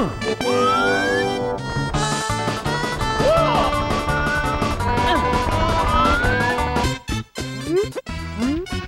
응? 응?